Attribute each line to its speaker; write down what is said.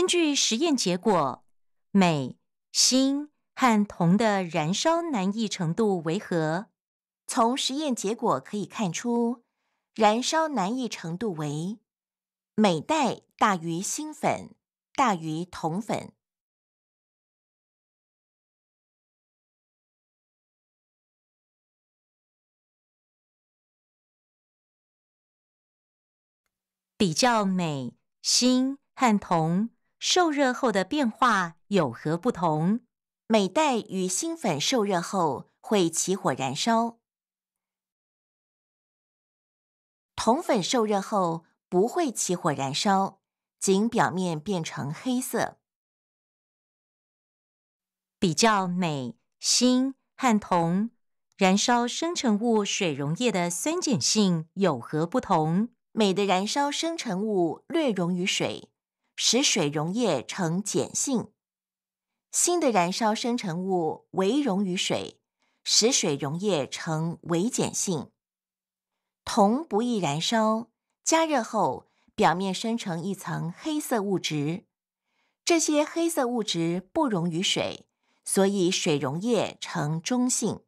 Speaker 1: 根据实验结果，镁、锌和铜的燃烧难易程度为何？
Speaker 2: 从实验结果可以看出，燃烧难易程度为镁带大于锌粉大于铜粉。
Speaker 1: 比较镁、锌和铜受热后的变化有何不同？
Speaker 2: 镁带与锌粉受热后会起火燃烧，铜粉受热后不会起火燃烧，仅表面变成黑色。
Speaker 1: 比较镁、锌和铜燃烧生成物水溶液的酸碱性有何不同？
Speaker 2: 镁的燃烧生成物略溶于水，使水溶液呈碱性；锌的燃烧生成物微溶于水，使水溶液呈微碱性。铜不易燃烧，加热后表面生成一层黑色物质，这些黑色物质不溶于水，所以水溶液呈中性。